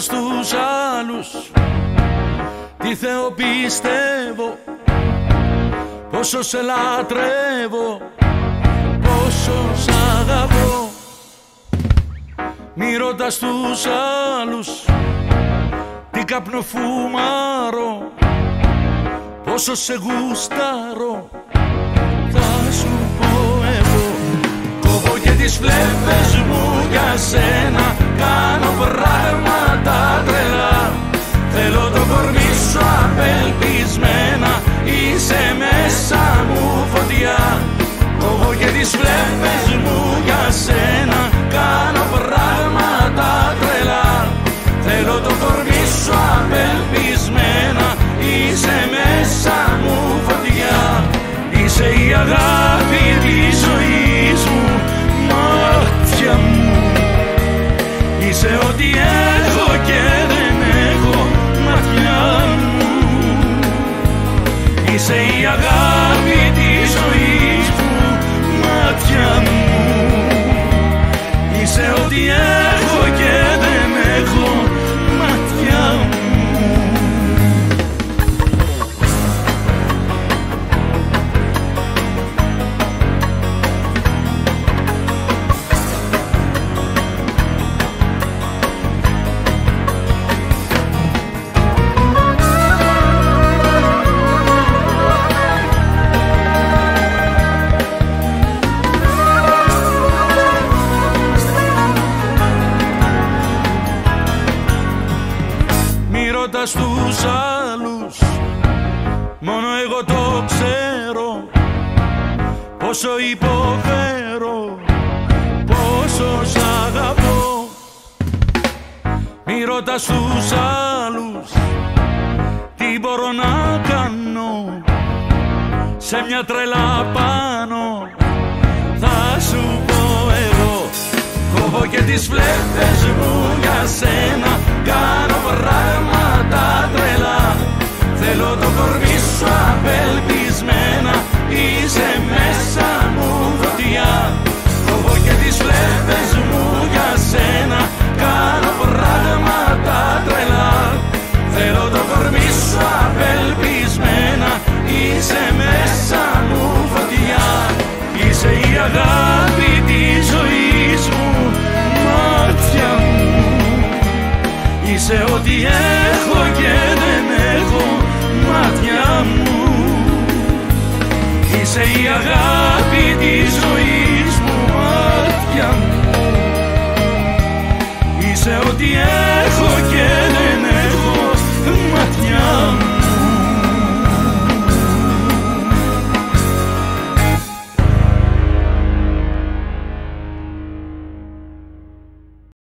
στους άλλους. Τι Θεό πιστεύω Πόσο σε λατρεύω Πόσο σ' αγαπώ. Μη ρωτάς τους άλλους Τι καπνό φουμάρω Πόσο σε γουστάρω. Θα σου πω εγώ Κόβω και τις φλέβες το κορμί σου απελπισμένα Είσαι μέσα μου φωτιά. Κόβω και τις βλέπες Μη ρωτάς τους άλλους Μόνο εγώ το ξέρω. Πόσο υποφέρω Πόσο σ' αγαπώ. Μη ρωτάς τους άλλους Τι μπορώ να κάνω. Σε μια τρελά πάνω Θα σου πω εγώ. Κόβω και τις φλέβες μου για σένα Είσαι ό,τι έχω και δεν έχω μάτια μου. Είσαι η αγάπη της ζωής μου μάτια μου. Είσαι ό,τι έχω